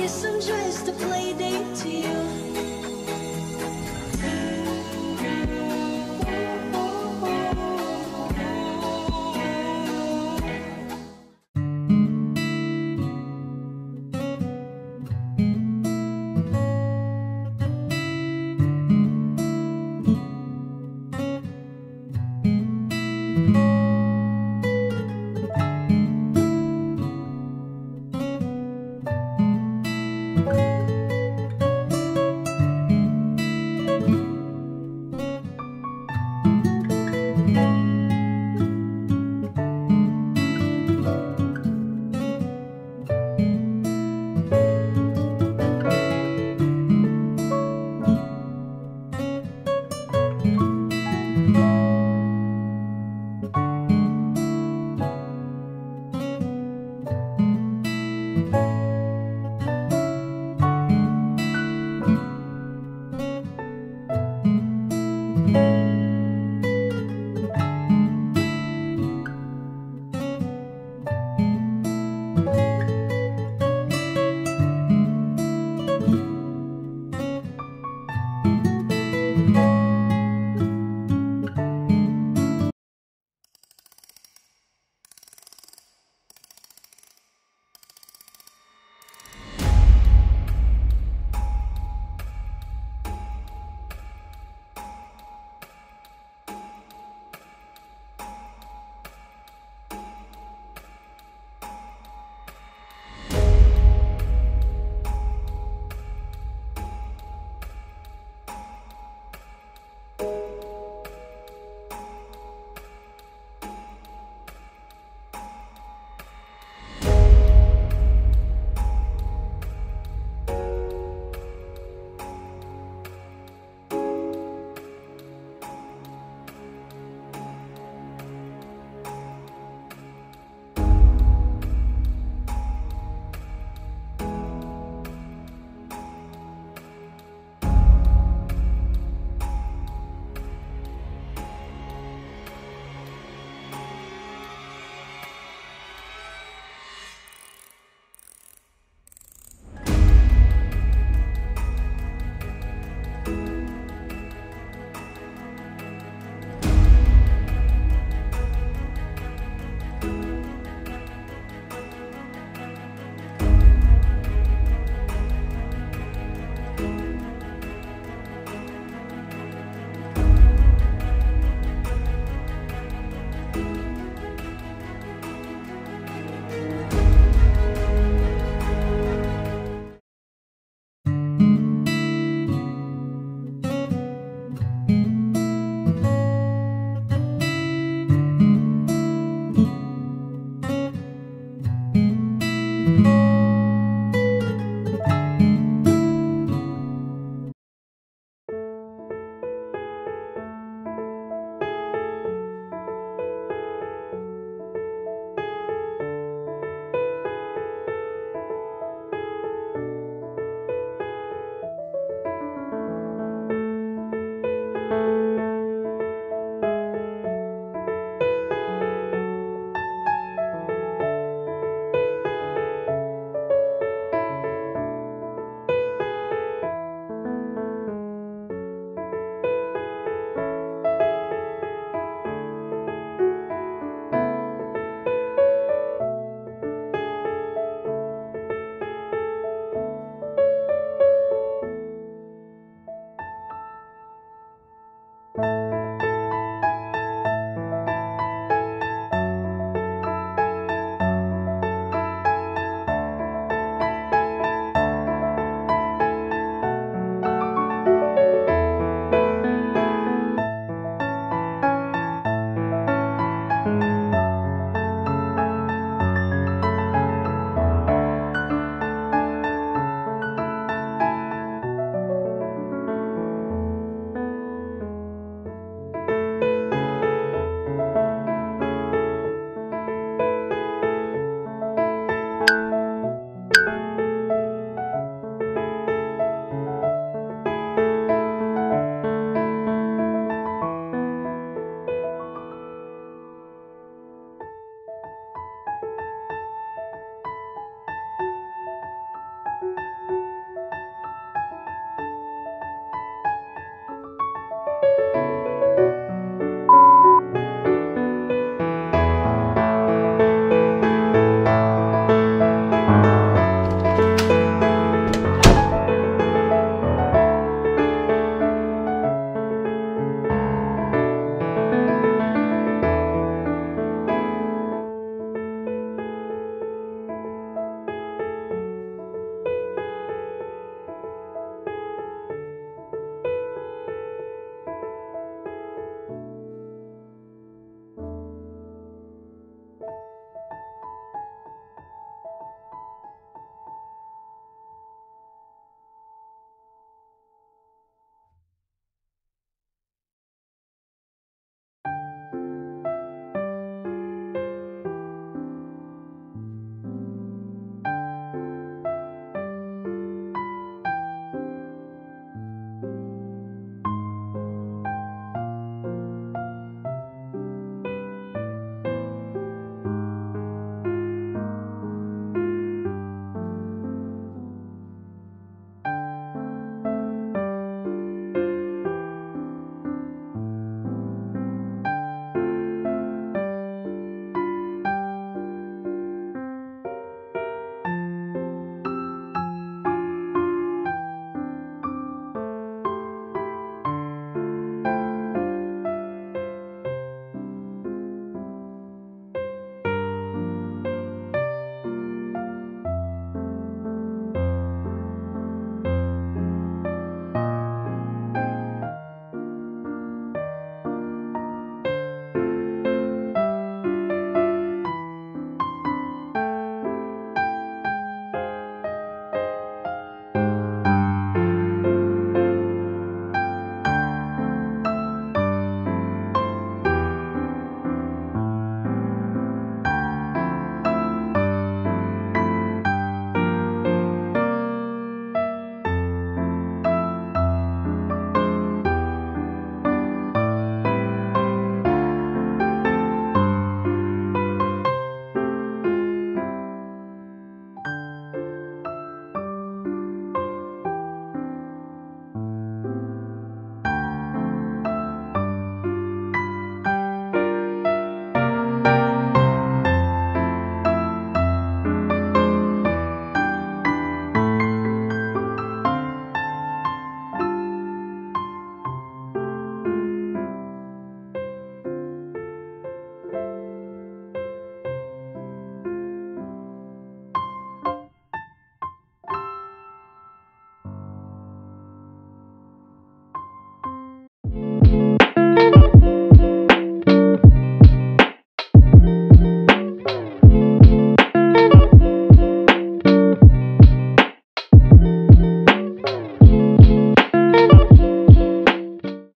kiss I'm just a player